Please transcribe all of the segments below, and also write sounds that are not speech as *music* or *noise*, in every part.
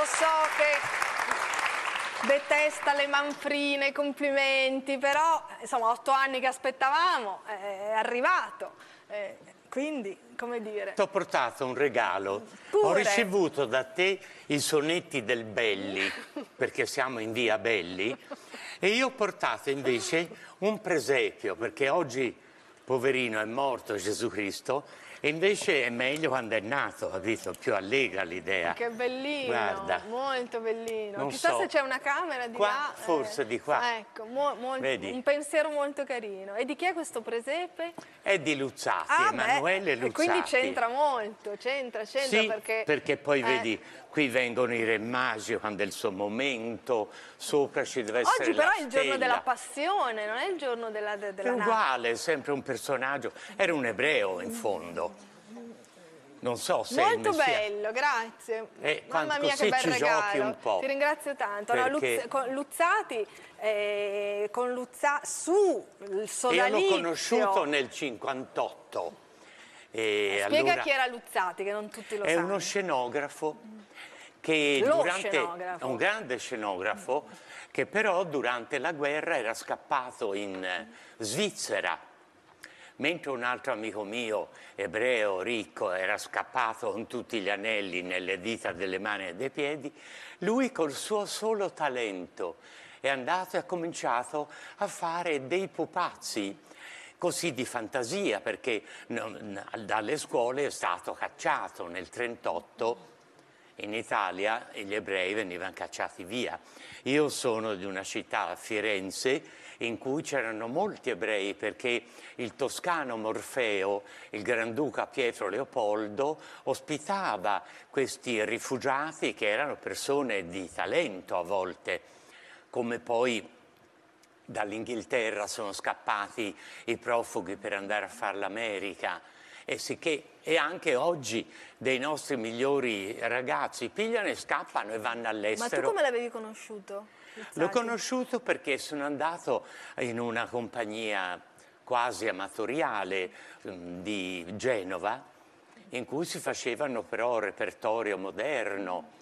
Lo so, che detesta le manfrine, i complimenti, però insomma otto anni che aspettavamo, è arrivato. Eh, quindi, come dire... Ti ho portato un regalo. Pure. Ho ricevuto da te i sonetti del Belli, perché siamo in via Belli, e io ho portato invece un presepio, perché oggi, poverino, è morto Gesù Cristo, e invece è meglio quando è nato, capito? Più allegra l'idea. Che bellino, Guarda. molto bellino. Non Chissà so. se c'è una camera di Qua, là. forse di qua. Ecco, mo- Vedi? un pensiero molto carino. E di chi è questo presepe? È di Luzzati, Ah, Emanuele beh, e Luzzati. quindi c'entra molto, c'entra, c'entra Sì, perché... poi eh, vedi, qui vengono i re magi quando è il suo momento, sopra ci deve essere Oggi però è il giorno della passione, non è il giorno della, de- È della nascita. uguale, è sempre un personaggio. Era un ebreo in fondo. Non so se Molto bello, grazie. Eh, Mamma mia, che bel regalo. giochi un po'. Ti ringrazio tanto. No, Perché- Luz- con Luzzati, eh, con Luzza- su il Io sodalizio. l'ho conosciuto nel 58. E Spiega allora chi era Luzzati, che non tutti lo è sanno. uno scenografo che Lo durante scenografo. un grande scenografo che però durante la guerra era scappato in Svizzera mentre un altro amico mio ebreo ricco era scappato con tutti gli anelli nelle dita delle mani e dei piedi lui col suo solo talento è andato e ha cominciato a fare dei pupazzi così di fantasia perché dalle scuole è stato cacciato nel 38 in Italia gli ebrei venivano cacciati via. Io sono di una città, Firenze, in cui c'erano molti ebrei perché il toscano Morfeo, il Granduca Pietro Leopoldo, ospitava questi rifugiati che erano persone di talento a volte, come poi dall'Inghilterra sono scappati i profughi per andare a fare l'America e sicché e anche oggi dei nostri migliori ragazzi pigliano e scappano e vanno Ma tu all'estero. come l'avevi conosciuto? L'ho conosciuto perché sono andato in una compagnia quasi amatoriale mm, di Genova in cui si facevano però repertorio moderno.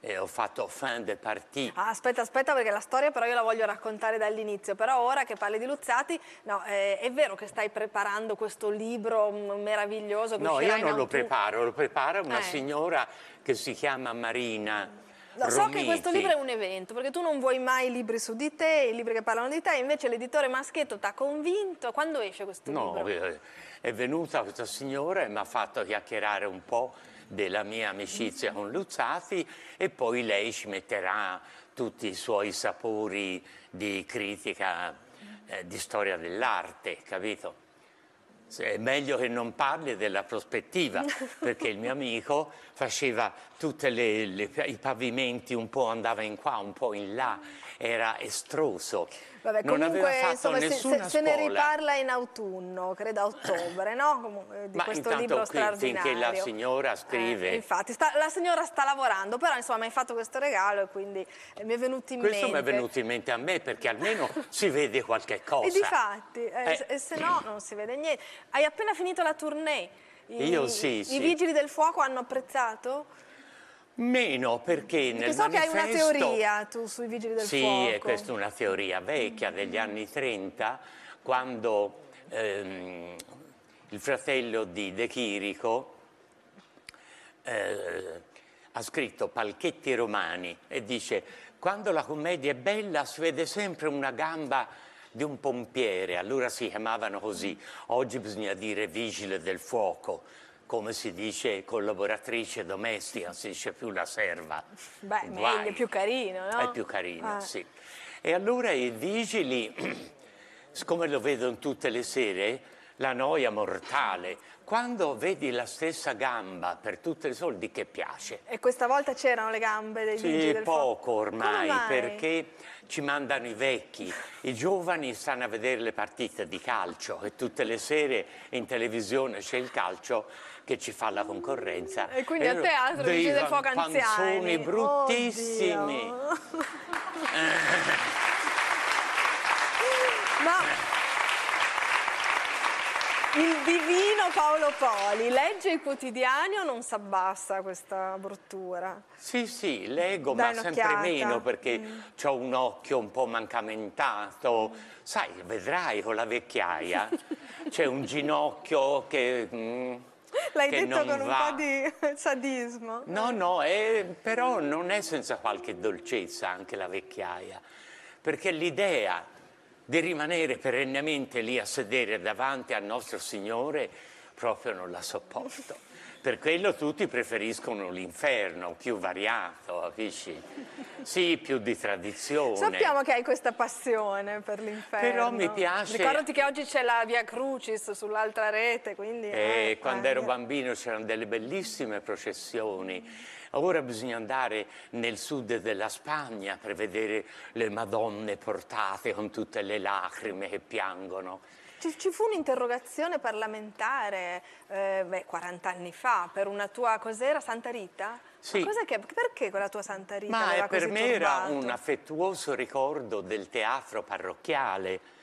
E ho fatto fin de partie. Ah, aspetta, aspetta, perché la storia però io la voglio raccontare dall'inizio. Però ora che parli di Luzzati, no, eh, è vero che stai preparando questo libro meraviglioso No, io non lo preparo, lo prepara una Eh. signora che si chiama Marina. No, so che questo libro è un evento, perché tu non vuoi mai libri su di te, i libri che parlano di te, invece l'editore Maschietto ti ha convinto. Quando esce questo No, libro? eh, è venuta questa signora e mi ha fatto chiacchierare un po' della mia amicizia con Luzzati e poi lei ci metterà tutti i suoi sapori di critica, eh, di storia dell'arte, capito? È meglio che non parli della prospettiva, *laughs* perché il mio amico faceva tutti i pavimenti, un po' andava in qua, un po' in là, era estroso. Vabbè, non aveva comunque fatto insomma, se, nessuna se- se ne riparla in autunno, credo a ottobre, no? Comunque, di Ma questo intanto libro qui, straordinario. finché la signora scrive- Eh, infatti, sta- la signora sta lavorando, però insomma mi hai fatto questo regalo e quindi eh, mi è venuto in Questo mente. mi è venuto in mente a me perché almeno *laughs* si vede qualche cosa. E difatti, eh, Eh. se- se no non si vede niente. Hai appena finito la tournée. I, Io sì, I sì. vigili del fuoco hanno apprezzato? Meno perché Perché nel so che hai una manifesto- teoria tu sui vigili del sì, fuoco. questa è una teoria vecchia degli anni 30, quando ehm, il fratello di De Chirico eh, ha scritto Palchetti romani e dice quando la commedia è bella si vede sempre una gamba di un pompiere, allora si chiamavano così, oggi bisogna dire vigile del fuoco, come si dice collaboratrice domestica, si dice più la serva. Beh, Guai. meglio, è più carino, no? È più carino, Ah. sì. E allora i vigili, *clears throat* siccome lo vedono tutte le sere, la noia mortale. Quando vedi la stessa gamba per tutte le soldi che piace. E questa volta c'erano le gambe dei Sì, del poco ormai, perché ci mandano i vecchi. I giovani stanno a vedere le partite di calcio e tutte le sere in televisione c'è il calcio che ci fa la concorrenza. E quindi a loro teatro dei vigili del fuoco anziani. bruttissimi. Oddio. *laughs* Ma il divino Paolo Poli legge i quotidiani o non si abbassa questa bruttura? Sì, sì, leggo, Dai ma sempre meno perché Mm. ho un occhio un po' mancamentato. Sai, vedrai con la vecchiaia, *laughs* c'è un ginocchio che... mm, L'hai detto con un va. po' di *laughs* sadismo. No, no, è- però non è senza qualche dolcezza anche la vecchiaia, perché l'idea di rimanere perennemente lì a sedere davanti al nostro Signore proprio non la sopporto. Per quello tutti preferiscono l'inferno, più variato, capisci? Sì, più di tradizione. Sappiamo che hai questa passione per l'inferno. Però mi piace- Ricordati che oggi c'è la Via Crucis sull'altra rete, quindi... E eh, quando eh, ero bambino c'erano delle bellissime processioni. Ora bisogna andare nel sud della Spagna per vedere le Madonne portate con tutte le lacrime che piangono. Ci, ci fu un'interrogazione parlamentare, eh, beh, 40 anni fa, per una tua, cos'era, Santa Rita? Sì. Che, perché quella tua Santa Rita Ma eh, per me era turbato? un affettuoso ricordo del teatro parrocchiale.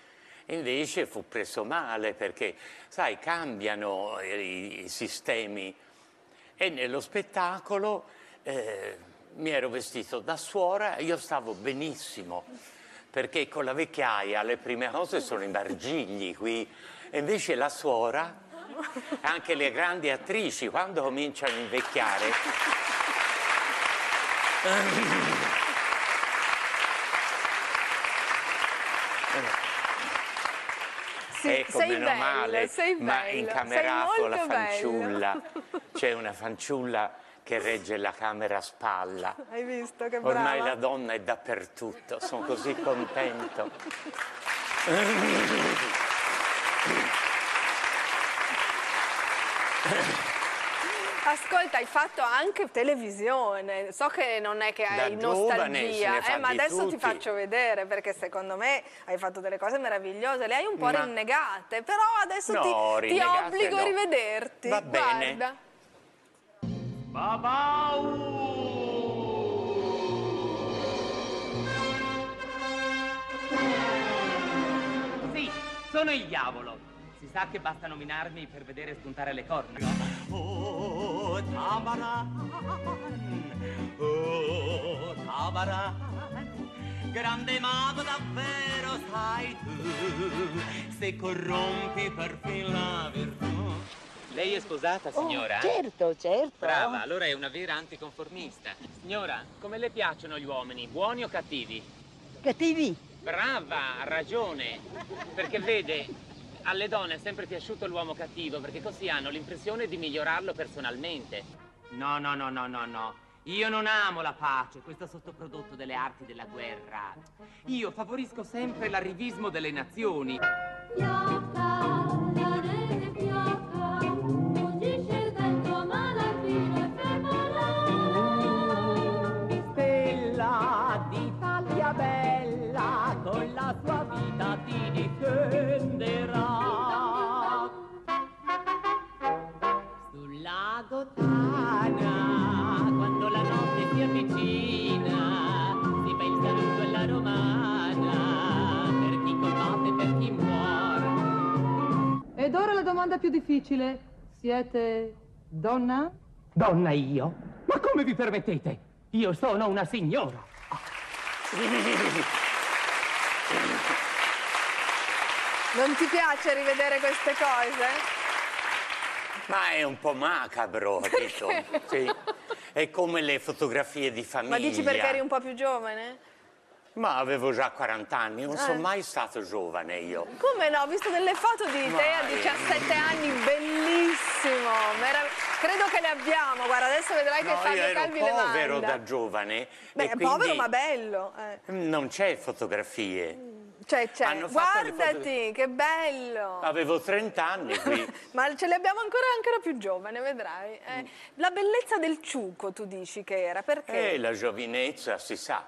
Invece fu preso male perché, sai, cambiano i, i sistemi. E nello spettacolo eh, mi ero vestito da suora e io stavo benissimo, perché con la vecchiaia le prime cose sono i bargigli qui, e invece la suora, anche le grandi attrici, quando cominciano a invecchiare, Sì, ecco, sei meno bello, male, sei ma bello, incamerato sei la fanciulla, c'è una fanciulla che regge la camera a spalla. Hai visto che brava? Ormai la donna è dappertutto, sono così *laughs* contento. Ascolta, hai fatto anche televisione. So che non è che Da hai se nostalgia, eh, ma adesso ti tutti. faccio vedere perché secondo me hai fatto delle cose meravigliose. Le hai un po' Ma- rinnegate, però adesso No, ti, ti obbligo a no. rivederti. Va bene. Guarda. Sì, sono il diavolo. Si sa che basta nominarmi per vedere spuntare le corna. Oh, Tabaran, oh, Tabaran, grande mago davvero sai tu, se corrompi perfino la virtù. Lei è sposata, signora? Certo, certo. Brava, allora è una vera anticonformista. Signora, come le piacciono gli uomini, buoni o cattivi? Cattivi. Brava, ha ragione. Perché vede, alle donne è sempre piaciuto l'uomo cattivo, perché così hanno l'impressione di migliorarlo personalmente. No, no, no, no, no, no. Io non amo la pace, questo sottoprodotto delle arti della guerra. Io favorisco sempre l'arrivismo delle nazioni. Ti difenderà. Sul lago Tana, quando la notte si avvicina, si fa il saluto alla romana, per chi combatte e per chi muore. Ed ora la domanda più difficile. Siete donna? Donna io? Ma come vi permettete? Io sono una signora. Non ti piace rivedere queste cose? Ma è un po' macabro, capito? Sì. È come le fotografie di famiglia. Ma dici perché eri un po' più giovane? Ma avevo già 40 anni, non Eh. sono mai stato giovane io. Come no? Ho visto delle foto di te a Mai. 17 anni, bellissimo. merav- Credo che le abbiamo, guarda, adesso vedrai che No, io Fabio ero Calvi le manda. povero da giovane. Beh, è quindi povero ma bello. eh. Non c'è fotografie. Cioè. Hanno le Guardati, che bello. Avevo 30 anni qui. *laughs* Ma ce le abbiamo ancora anche la più giovane, vedrai. eh. La bellezza del ciuco, tu dici che era, perché? E la giovinezza si sa.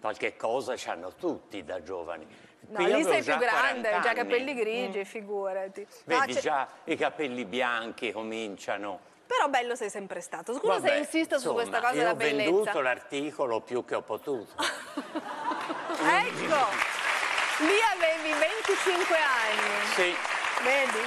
Qualche cosa c'hanno tutti da giovani. no, lì sei più grande, 40 hai già capelli grigi, figurati. Ah, Vedi c'è- già i capelli bianchi cominciano. Però bello sei sempre stato. Scusa Vabbè, se insisto su questa insomma, cosa della Io ho bellezza. venduto l'articolo più che ho potuto. *laughs* Ecco, lì avevi 25 anni, Sì, vedi?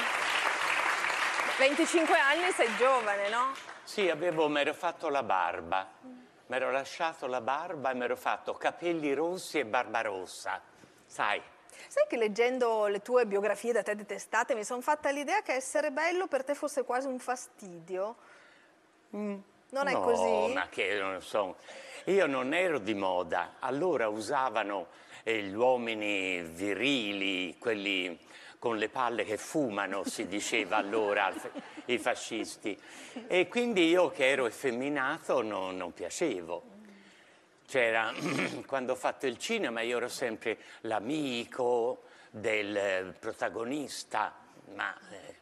25 anni sei giovane, no? Sì, avevo, mi ero fatto la barba, mi ero lasciato la barba e mi ero fatto capelli rossi e barba rossa, sai. Sai che leggendo le tue biografie da te detestate mi sono fatta l'idea che essere bello per te fosse quasi un fastidio. Non è no, così? ma che non so. Io non ero di moda, allora usavano eh, gli uomini virili, quelli con le palle che fumano, si diceva allora, i fascisti. E quindi io che ero effeminato non, non piacevo. C'era, *clears throat* quando ho fatto il cinema io ero sempre l'amico del eh, protagonista, ma... eh,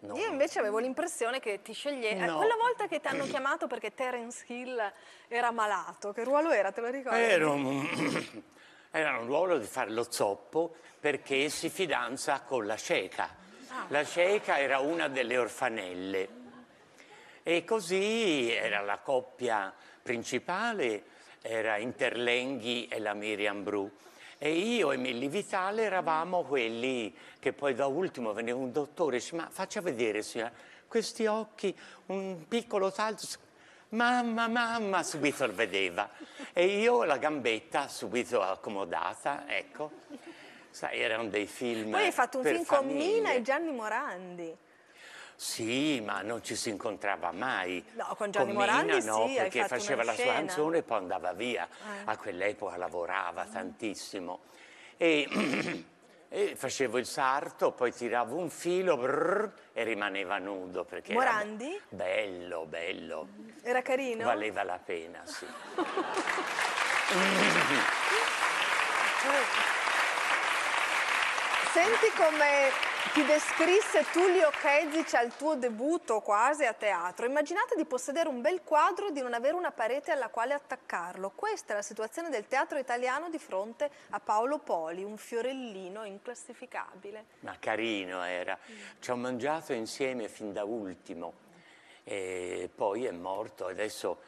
non- Io invece avevo l'impressione che ti sceglieva. No. Quella volta che ti hanno chiamato perché Terence Hill era malato, che ruolo era? Te lo ricordi? Un, *clears throat* era un ruolo di fare lo zoppo perché si fidanza con la cieca. La cieca era una delle orfanelle e così era la coppia principale, era Interlenghi e la Miriam Bru. E io e Milli Vitale eravamo quelli che poi da ultimo veniva un dottore e dice ma faccia vedere signora, questi occhi, un piccolo taglio, mamma, mamma, subito lo vedeva. E io la gambetta subito accomodata, ecco. Sai, erano dei film Poi hai fatto un film con famiglie. Mina e Gianni Morandi. Sì, ma non ci si incontrava mai. No, con Gianni Mina Morandi no, sì, perché faceva la sua scena. canzone e poi andava via. A quell'epoca lavorava tantissimo. E, *clears throat* e facevo il sarto, poi tiravo un filo brrr, e rimaneva nudo. Perché era Morandi? bello, bello. Era carino? Valeva la pena, sì. *laughs* *laughs* Senti come ti descrisse Tullio Kezic al tuo debutto quasi a teatro. Immaginate di possedere un bel quadro e di non avere una parete alla quale attaccarlo. Questa è la situazione del teatro italiano di fronte a Paolo Poli, un fiorellino inclassificabile. Ma carino era. Ci ho mangiato insieme fin da ultimo. E poi è morto, adesso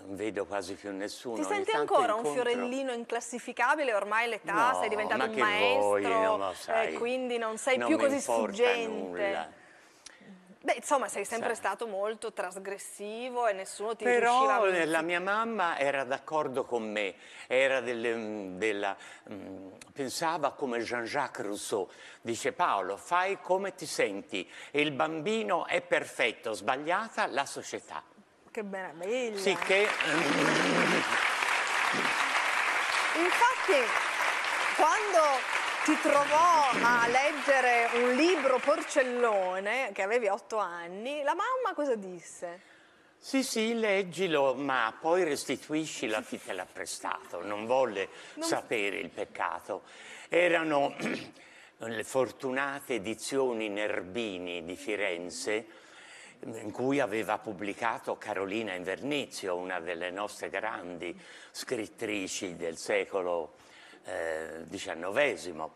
non vedo quasi più nessuno. Ti senti ancora un incontro- fiorellino inclassificabile? Ormai l'età, No, sei diventato ma un maestro, vuoi, non lo sai. eh, quindi non sei Non più così sfuggente. nulla. Beh, insomma, sei sempre stato molto trasgressivo e nessuno ti Però eh, la mia mamma era d'accordo con me, era delle- mm, della, mm, pensava come Jean-Jacques Rousseau. Dice Paolo, fai come ti senti, il bambino è perfetto, sbagliata la società. Che meraviglia! Sicché Infatti, quando ti trovò a leggere un libro porcellone, che avevi otto anni, la mamma cosa disse? Sì, sì, leggilo, ma poi restituisci la chi te l'ha prestato. Non volle sapere il peccato. Erano *clears throat* le fortunate edizioni Nerbini di Firenze, in cui aveva pubblicato Carolina Invernizio, una delle nostre grandi scrittrici del secolo eh, XIX.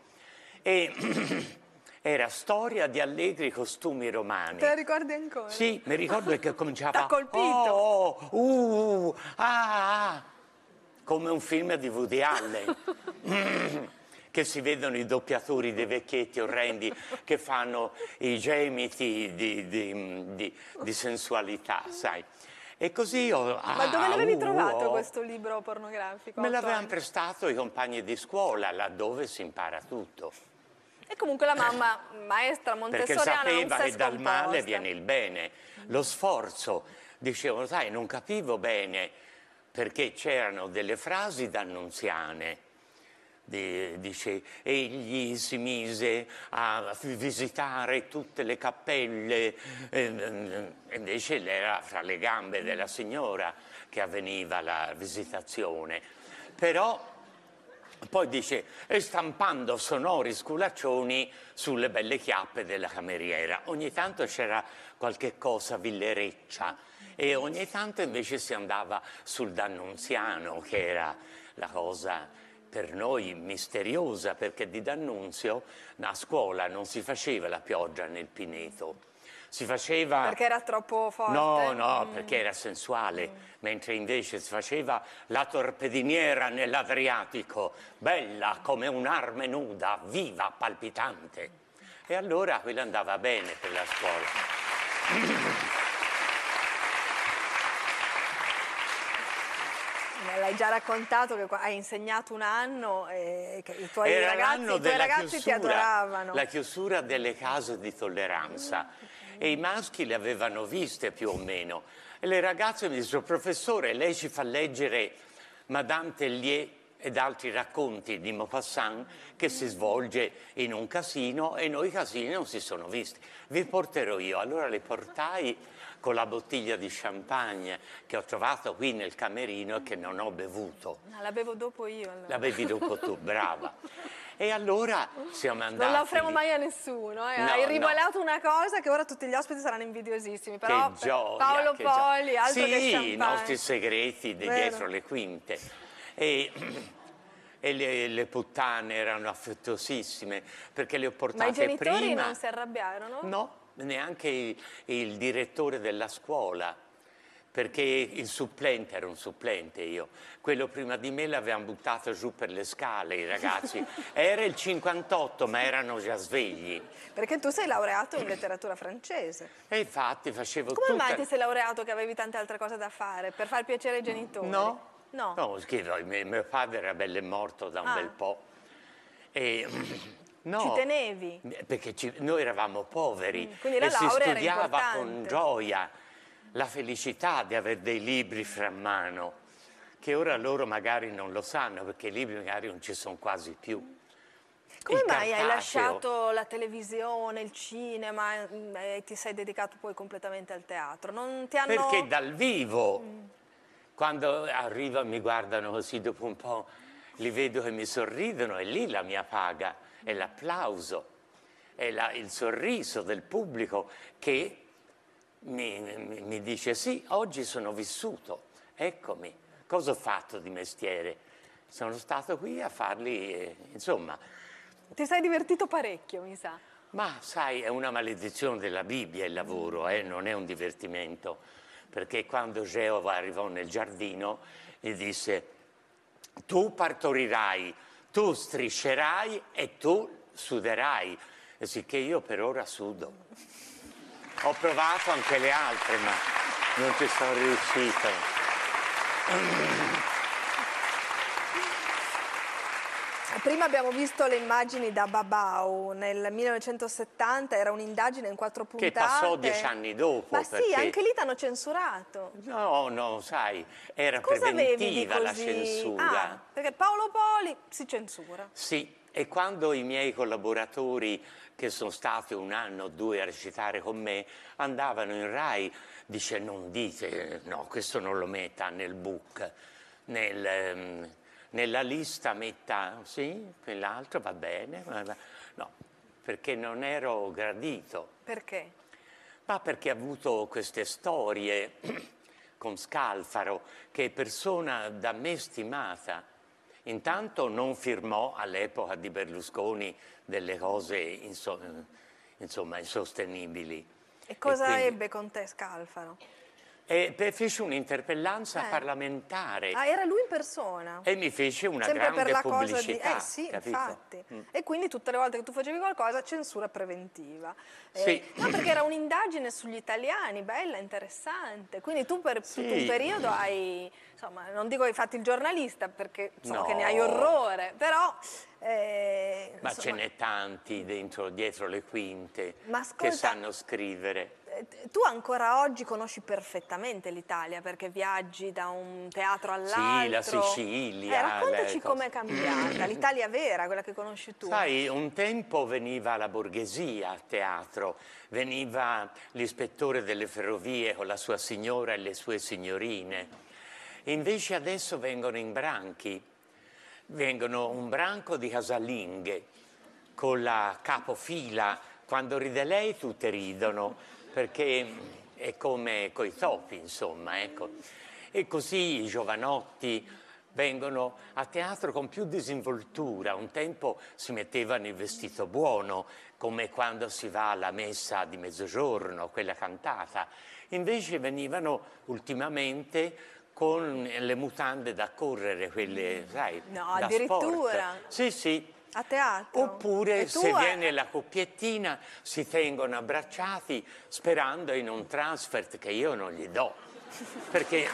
E *clears throat* era storia di allegri costumi romani. Te la ricordi ancora? Sì, mi ricordo che cominciava... T'ha colpito? Oh, oh, uh, ah, ah", come un film di Woody Allen. *laughs* che si vedono i doppiatori dei vecchietti orrendi che fanno i gemiti di, di- di- di sensualità, sai. E così io... Ma dove ah, l'avevi uh, trovato questo libro pornografico? Me l'avevano prestato i compagni di scuola, laddove si impara tutto. E comunque la mamma, maestra perché montessoriana, non sapeva che dal male viene il bene. Lo sforzo, dicevo, sai, non capivo bene perché c'erano delle frasi d'annunziane. Di- dice, egli si mise a visitare tutte le cappelle, ehm, e invece era fra le gambe della signora che avveniva la visitazione. Però poi dice, e stampando sonori sculaccioni sulle belle chiappe della cameriera. Ogni tanto c'era qualche cosa villereccia e ogni tanto invece si andava sul D'Annunziano, che era la cosa per noi misteriosa, perché di D'Annunzio a scuola non si faceva la pioggia nel pineto, si faceva... Perché era troppo forte? No, no, perché era sensuale, mentre invece si faceva la torpediniera nell'Adriatico, bella come un'arme nuda, viva, palpitante. E allora quello andava bene per la scuola. *clears throat* l'hai già raccontato che hai insegnato un anno e che i tuoi Era ragazzi, i tuoi ragazzi ti chiusura, adoravano. la chiusura delle case di tolleranza. E i maschi le avevano viste più o meno. E le ragazze mi dissero professore lei ci fa leggere Madame Tellier ed altri racconti di Maupassant che si svolge in un casino e noi casini non si sono visti. Vi porterò io. Allora le portai con la bottiglia di champagne che ho trovato qui nel camerino e che non ho bevuto. Ah, la bevo dopo io. allora. La bevi dopo tu, brava. E allora siamo andati. Non la offriamo mai a nessuno. eh. No, Hai no. rivelato una cosa che ora tutti gli ospiti saranno invidiosissimi. Però che gioia, Paolo Poli, altro sì, che champagne. i nostri segreti dietro le quinte. E, *clears throat* e le, le puttane erano affettuosissime perché le ho Ma portate i genitori prima. non si arrabbiarono? No, neanche il, il direttore della scuola, perché il supplente era un supplente io. Quello prima di me l'avevano buttato giù per le scale i ragazzi. *laughs* Era il 58, ma erano già svegli. Perché tu sei laureato in letteratura francese. E infatti facevo Come tutta... mai ti sei laureato che avevi tante altre cose da fare? Per far piacere ai genitori? No. No. No, scherzo, mio, padre era bello morto da un Ah. bel po'. E, *clears throat* no, Ci tenevi? Perché ci- noi eravamo poveri Mm, e si studiava con gioia la felicità di avere dei libri fra mano, che ora loro magari non lo sanno perché i libri magari non ci sono quasi più. Come Il mai hai cartaceo- lasciato la televisione, il cinema mm, e ti sei dedicato poi completamente al teatro? Non ti hanno... Perché dal vivo, quando arriva mi guardano così dopo un po', li vedo che mi sorridono, è lì la mia paga, è l'applauso, è la- il sorriso del pubblico che mi, mi- mi dice sì, oggi sono vissuto, eccomi, cosa ho fatto di mestiere? Sono stato qui a farli, eh, insomma, Ti sei divertito parecchio, mi sa. ma sai, è una maledizione della Bibbia il lavoro, eh, non è un divertimento. Perché quando Geova arrivò nel giardino gli disse, tu partorirai, tu striscerai e tu suderai. E sicché io per ora sudo. Ho provato anche le altre, ma non ci sono riuscito. Prima abbiamo visto le immagini da Babau nel 1970, era un'indagine in quattro puntate. Che passò dieci anni dopo. Ma sì, perché- anche lì ti hanno censurato. No, no, sai, era Cosa preventiva la censura. Ah, perché Paolo Poli si censura. Sì, e quando i miei collaboratori, che sono stati un anno o due a recitare con me, andavano in Rai, dice non dite, no, questo non lo metta nel book, nel, ehm, nella lista metta, sì, quell'altro va bene, no, perché non ero gradito. Perché? Ma perché ha avuto queste storie *clears throat* con Scalfaro, che è persona da me stimata. Intanto non firmò all'epoca di Berlusconi delle cose inso- insomma insostenibili. E cosa quindi- ebbe con te Scalfaro? E beh, fece un'interpellanza Eh. parlamentare Ah, era lui in persona. e mi fece una Sempre grande per la cosa di... pubblicità. Eh sì, capito? infatti. Mm. E quindi tutte le volte che tu facevi qualcosa, censura preventiva. Eh, Sì. No, perché era un'indagine sugli italiani, bella, interessante. Quindi tu per Sì. tutto un periodo hai, insomma, non dico hai fatto il giornalista perché so che ne hai No. orrore, però... eh, Ma insomma, ce n'è tanti dentro, dietro le quinte Ma che ascolta- sanno scrivere. Eh, Tu ancora oggi conosci perfettamente l'Italia perché viaggi da un teatro all'altro. la Sicilia, Eh, raccontaci com'è cambiata, *clears throat* l'Italia vera, quella che conosci tu. Sai, un tempo veniva la borghesia a teatro, veniva l'ispettore delle ferrovie con la sua signora e le sue signorine. Invece adesso vengono in branchi, vengono un branco di casalinghe con la capofila. Quando ride lei tutte ridono perché è come coi topi, insomma, ecco. E così i giovanotti vengono a teatro con più disinvoltura. Un tempo si mettevano il vestito buono, come quando si va alla messa di mezzogiorno, quella cantata. Invece venivano ultimamente con le mutande da correre, quelle, sai, No, da addirittura? sport. Sì, sì, A teatro? Oppure E se hai- viene la coppiettina si tengono abbracciati sperando in un transfert che io non gli do. Perché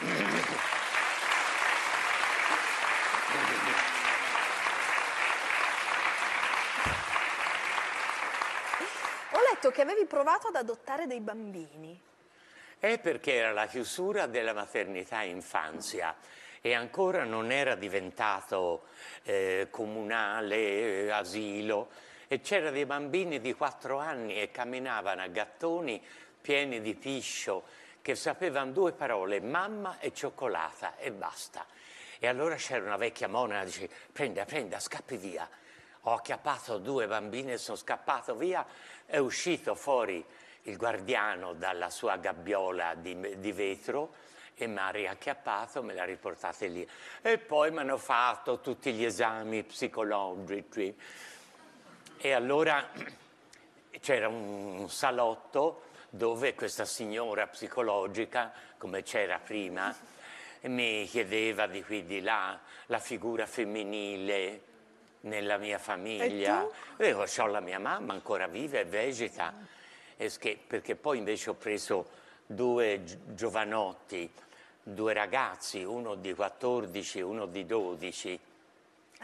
Ho letto che avevi provato ad adottare dei bambini. È perché era la chiusura della maternità infanzia e ancora non era diventato eh, comunale, eh, asilo, e c'era dei bambini di quattro anni e camminavano a gattoni pieni di piscio che sapevano due parole, mamma e cioccolata e basta. E allora c'era una vecchia mona che dice prenda, prenda, scappi via. Ho acchiappato due bambini e sono scappato via, è uscito fuori il guardiano dalla sua gabbiola di, di vetro e mi ha riacchiappato, me l'ha riportate lì. E poi mi hanno fatto tutti gli esami psicologici. E allora *clears throat* c'era un salotto dove questa signora psicologica, come c'era prima, mi chiedeva di qui di là la figura femminile nella mia famiglia. Io ho la mia mamma ancora viva e vegeta, perché poi invece ho preso due gi- giovanotti, due ragazzi, uno di 14 uno di 12.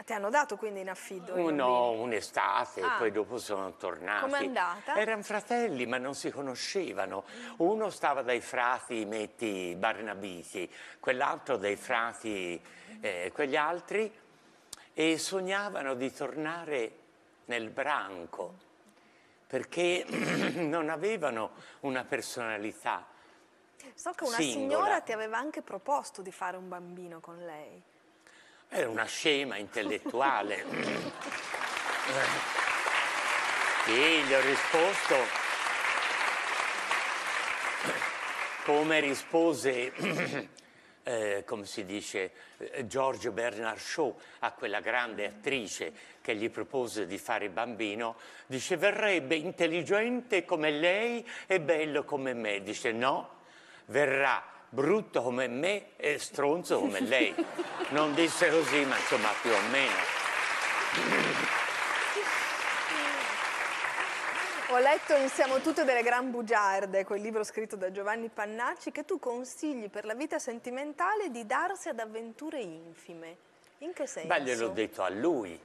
Ti hanno dato quindi in affido? bambini? un'estate, Ah. poi dopo sono tornati. Com'è andata? Erano fratelli, ma non si conoscevano. Uno stava dai frati, metti, Barnabiti, quell'altro dai frati, eh, quegli altri, e sognavano di tornare nel branco, perché *clears throat* non avevano una personalità. So che una singola. signora ti aveva anche proposto di fare un bambino con lei. Era una scema intellettuale. *laughs* Sì, gli ho risposto come rispose, *clears throat* eh, come si dice, eh, George Bernard Shaw a quella grande attrice che gli propose di fare bambino, dice verrebbe intelligente come lei e bello come me. Dice no, verrà brutto come me e stronzo come lei. Non disse così, ma insomma più o meno. Ho letto in Siamo tutte delle gran bugiarde, quel libro scritto da Giovanni Pannacci, che tu consigli per la vita sentimentale di darsi ad avventure infime. In che senso? Beh, gliel'ho detto a lui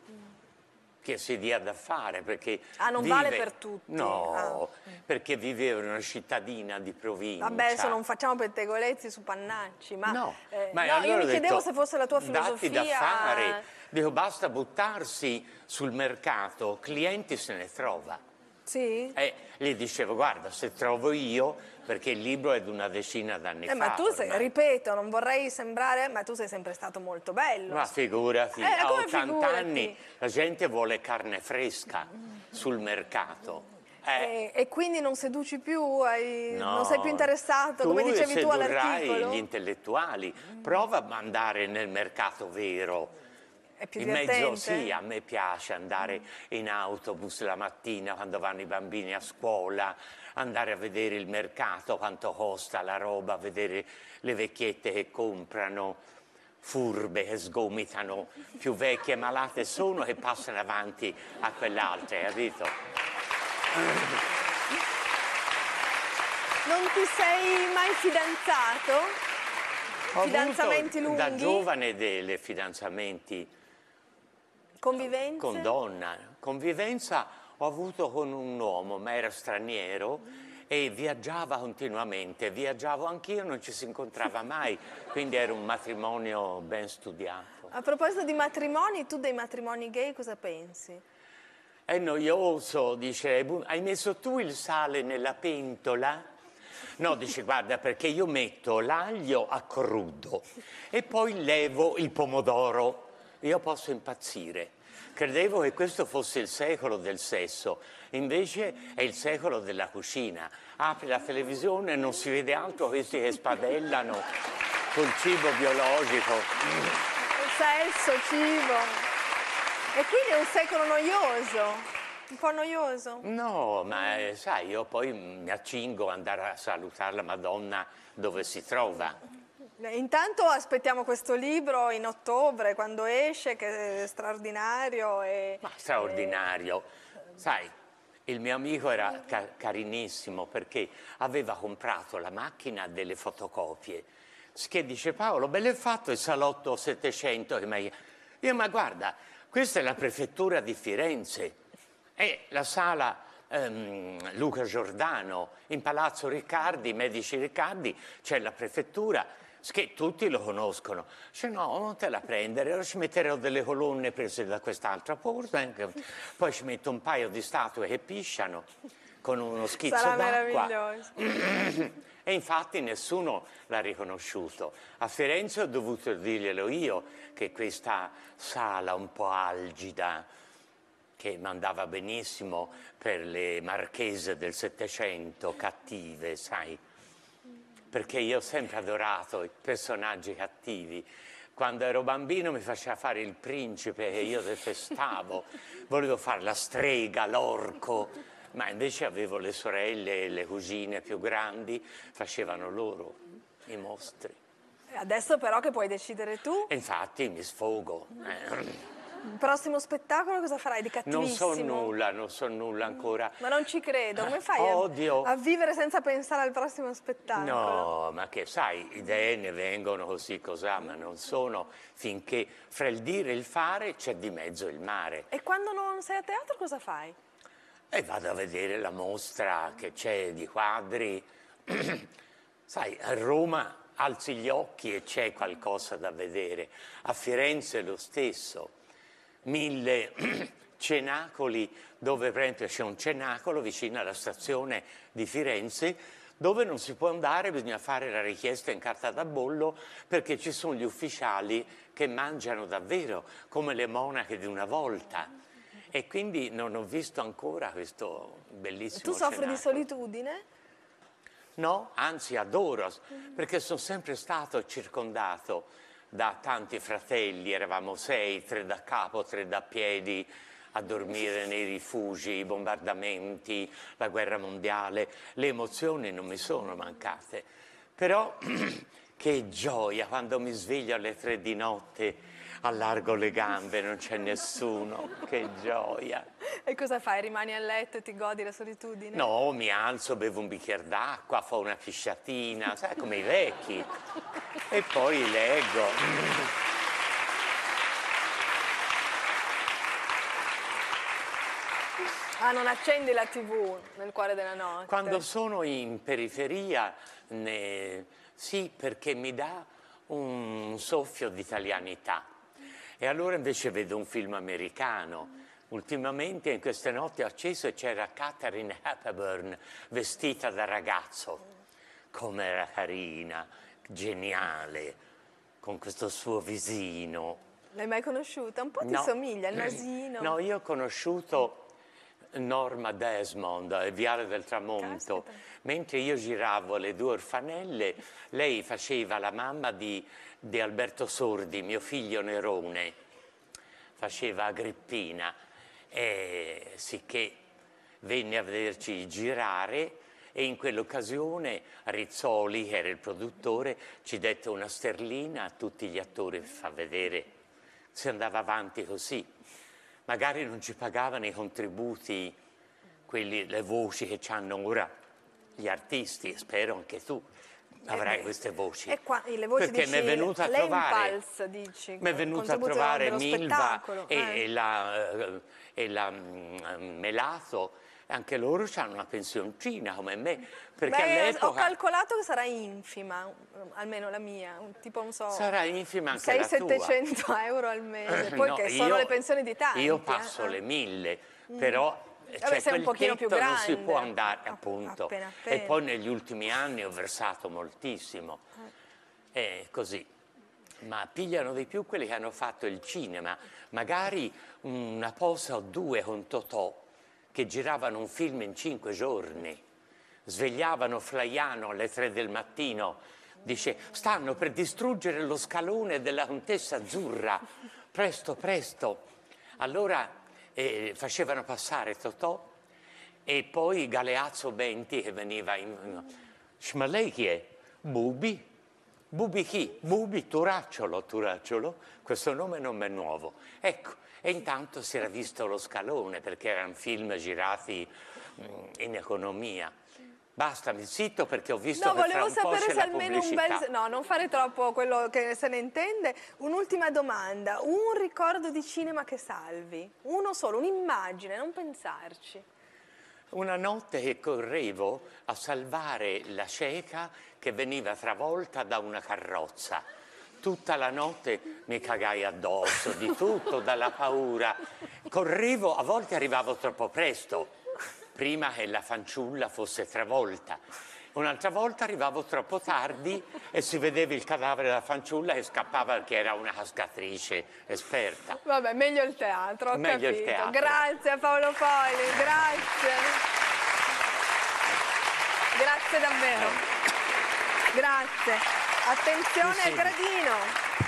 che si dia da fare perché Ah, non vive- vale per tutti. No, Ah. perché viveva in una cittadina di provincia. Vabbè, adesso non facciamo pettegolezzi su Pannacci, ma, No, eh, ma no, allora io mi chiedevo detto, se fosse la tua Datti filosofia. da fare. Dico, basta buttarsi sul mercato, clienti se ne trova. Sì? E gli dicevo, guarda, se trovo io, perché il libro è di una decina d'anni Eh, fa. ma tu sei, ripeto, non vorrei sembrare, ma tu sei sempre stato molto bello. Ma figurati, Eh, a come 80 figurati? anni la gente vuole carne fresca sul mercato. Eh, E, e quindi non seduci più, hai- no. non sei più interessato, come dicevi tu all'articolo? gli intellettuali, prova a andare nel mercato vero. È più in divertente? mezzo sì, a me piace andare in autobus la mattina quando vanno i bambini a scuola, andare a vedere il mercato, quanto costa la roba, vedere le vecchiette che comprano, furbe che sgomitano, più vecchie e malate sono che passano avanti a quell'altra, capito? Non ti sei mai fidanzato? Ho Fidanzamenti avuto Da lunghi? giovane delle fidanzamenti Convivenze? con donna. Convivenza ho avuto con un uomo, ma era straniero e viaggiava continuamente. Viaggiavo anch'io, non ci si incontrava mai, *laughs* quindi era un matrimonio ben studiato. A proposito di matrimoni, tu dei matrimoni gay cosa pensi? È noioso, dice, hai messo tu il sale nella pentola? No, dice, *laughs* guarda, perché io metto l'aglio a crudo e poi levo il pomodoro. Io posso impazzire. Credevo che questo fosse il secolo del sesso, invece è il secolo della cucina. Apri la televisione e non si vede altro questi che spadellano col cibo biologico. Sesso, cibo. E quindi è un secolo noioso. Un po' noioso. No, ma eh, sai, io poi mi accingo ad andare a salutare la Madonna dove si trova. Eh, Intanto aspettiamo questo libro in ottobre, quando esce, che è straordinario. E, Ma straordinario. Sai, il mio amico era ca- carinissimo perché aveva comprato la macchina delle fotocopie. Che dice Paolo, bello è fatto il salotto 700 che m'hai-" Io, ma guarda, questa è la prefettura di Firenze, è la sala ehm, Luca Giordano, in Palazzo Riccardi, Medici Riccardi, c'è la prefettura, che tutti lo conoscono. Dice no, non te la prendere, ci metterò delle colonne prese da quest'altra porta, anche- *laughs* poi ci metto un paio di statue che pisciano con uno schizzo Sarà d'acqua. *clears throat* E infatti nessuno l'ha riconosciuto. A Firenze ho dovuto dirglielo io che questa sala un po' algida, che mandava benissimo per le marchese del Settecento, cattive, sai, perché io ho sempre adorato i personaggi cattivi. Quando ero bambino mi faceva fare il principe che io detestavo, *laughs* volevo fare la strega, l'orco, ma invece avevo le sorelle e le cugine più grandi, facevano loro i mostri. Adesso però che puoi decidere tu, E infatti mi sfogo. eh. Il prossimo spettacolo cosa farai di cattivissimo? Non so nulla, non so nulla ancora. Ma non ci credo, come fai a- Odio. A, vivere senza pensare al prossimo spettacolo? No, ma che sai, idee ne vengono così cos'ha, ma non sono finché fra il dire e il fare c'è di mezzo il mare. E quando non sei a teatro cosa fai? E vado a vedere la mostra che c'è di quadri. *clears throat* sai, a Roma alzi gli occhi e c'è qualcosa da vedere. A Firenze lo stesso. Mille *clears throat* cenacoli dove per esempio c'è un cenacolo vicino alla stazione di Firenze dove non si può andare, bisogna fare la richiesta in carta da bollo perché ci sono gli ufficiali che mangiano davvero come le monache di una volta. E quindi non ho visto ancora questo bellissimo Tu soffri di cenacolo. solitudine? No, anzi adoro, perché sono sempre stato circondato da tanti fratelli, eravamo sei, tre da capo, tre da piedi, a dormire nei rifugi, i bombardamenti, la guerra mondiale, le emozioni non mi sono mancate. Però *clears throat* che gioia quando mi sveglio alle tre di notte, allargo le gambe, non c'è nessuno, che gioia. E cosa fai? Rimani a letto e ti godi la solitudine? No, mi alzo, bevo un bicchiere d'acqua, fa una fisciatina, sai, come i vecchi. E poi leggo. Ah, non accendi la tv nel cuore della notte? Quando sono in periferia, ne- sì, perché mi dà un soffio di italianità. E allora invece vedo un film americano. Ultimamente in queste notti ho acceso e c'era Catherine Hepburn vestita da ragazzo. Come era carina, geniale, con questo suo visino. L'hai mai conosciuta? Un po' ti No. somiglia, il *laughs* nasino. No, io ho conosciuto Norma Desmond, il Viale del Tramonto. Caspita. Mentre io giravo le due orfanelle, lei faceva la mamma di, di Alberto Sordi, mio figlio Nerone, faceva Agrippina, e sicché venne a vederci girare e in quell'occasione Rizzoli, che era il produttore, ci dette una sterlina a tutti gli attori per far vedere. Si andava avanti così. Magari non ci pagavano i contributi, quelli, le voci che hanno ora gli artisti, spero anche tu avrai queste voci. E qua, le voci Perché mi è venuta a trovare, dici, mi è venuta a trovare Milva e, eh. e la, eh, e la, mm, Melato, anche loro hanno una pensioncina come me, perché Beh, ho calcolato che sarà infima, almeno la mia, un- tipo non so, sarà infima anche la tua. 600-700 euro al mese, *laughs* poi No, che sono io- le pensioni di tanti. Io eh. passo Ah. le mille, però eh, Vabbè, sei un quel pochino più tetto, non si grande. può andare, Ah, appunto. appena, E appena. poi negli ultimi anni ho versato moltissimo. È così. Ma pigliano di più quelli che hanno fatto il cinema. Magari una posa o due con Totò, che giravano un film in cinque giorni. Svegliavano Flaiano alle tre del mattino. Dice, stanno per distruggere lo scalone della contessa azzurra. Presto, presto. Allora eh, facevano passare Totò e poi Galeazzo Benti che veniva in... Ma lei chi è? Bubi. Bubi chi? Bubi Turacciolo, Turacciolo, questo nome non è nuovo. Ecco, e intanto si era visto lo scalone perché erano film girati mm, in economia. Basta, mi zitto perché ho visto No, che fra volevo po' sapere se almeno un bel... No, non fare troppo quello che se ne intende. Un'ultima domanda. Un ricordo di cinema che salvi? Uno solo, un'immagine, non pensarci. Una notte che correvo a salvare la cieca che veniva travolta da una carrozza. Tutta la notte mi cagai addosso di tutto, dalla paura. Correvo, a volte arrivavo troppo presto, prima che la fanciulla fosse travolta. Un'altra volta arrivavo troppo tardi e si vedeva il cadavere della fanciulla e scappava perché era una cascatrice esperta. Vabbè, meglio il teatro, ho Meglio il capito. teatro. Grazie a Paolo Poli, grazie. Grazie davvero. Grazie. Attenzione al gradino.